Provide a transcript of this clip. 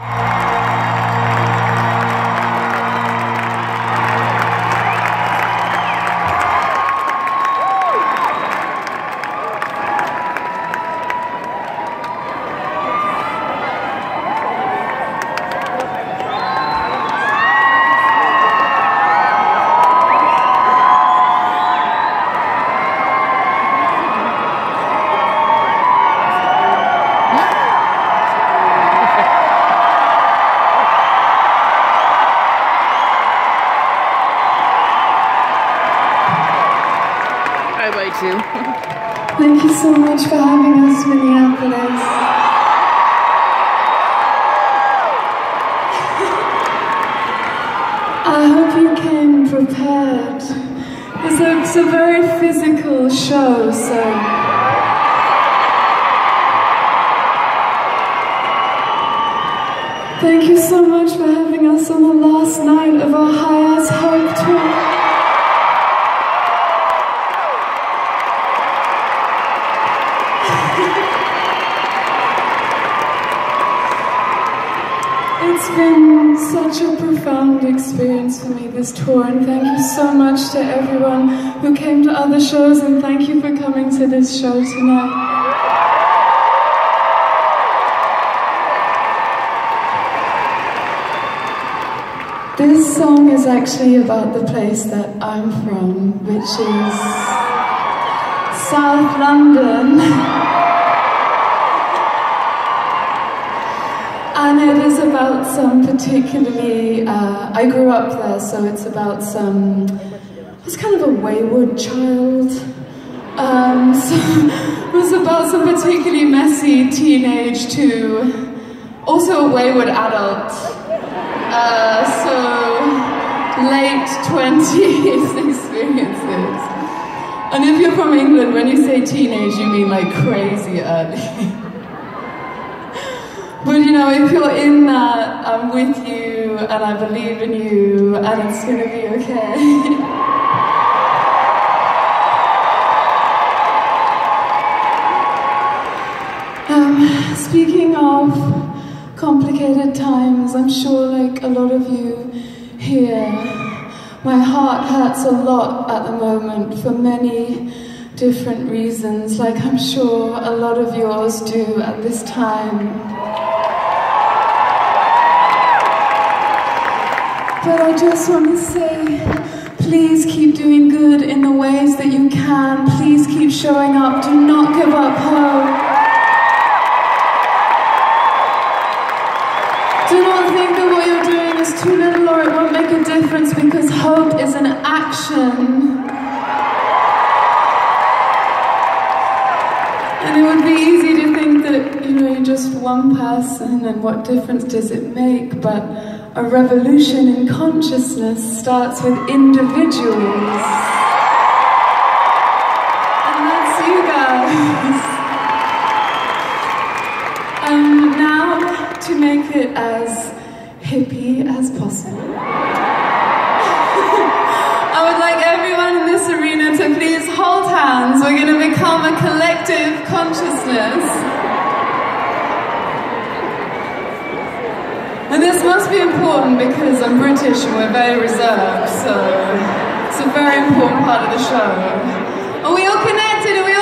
you Thank you so much for having us, Minneapolis. I hope you came prepared. It's a, it's a very physical show, so. It's been such a profound experience for me this tour and thank you so much to everyone who came to other shows and thank you for coming to this show tonight. This song is actually about the place that I'm from, which is South London. And it is about some particularly, uh, I grew up there, so it's about some, it's kind of a wayward child. Um, so it was about some particularly messy teenage to also a wayward adult. Uh, so late 20s experiences. And if you're from England, when you say teenage, you mean like crazy early. But you know, if you're in that, I'm with you and I believe in you and it's gonna be okay. um, speaking of complicated times, I'm sure like a lot of you here, my heart hurts a lot at the moment for many different reasons, like I'm sure a lot of yours do at this time. But I just want to say, please keep doing good in the ways that you can. Please keep showing up. Do not give up hope. Do not think that what you're doing is too little or it won't make a difference because hope is an action. And it would be easy to think that, you know, you're just one person and what difference does it make, but a revolution in consciousness starts with individuals. And that's you guys. And um, now, to make it as hippie as possible, I would like everyone in this arena to please hold hands. We're going to become a collective consciousness. And this must be important because I'm British and we're very reserved, so it's a very important part of the show. Are we all connected? Are we all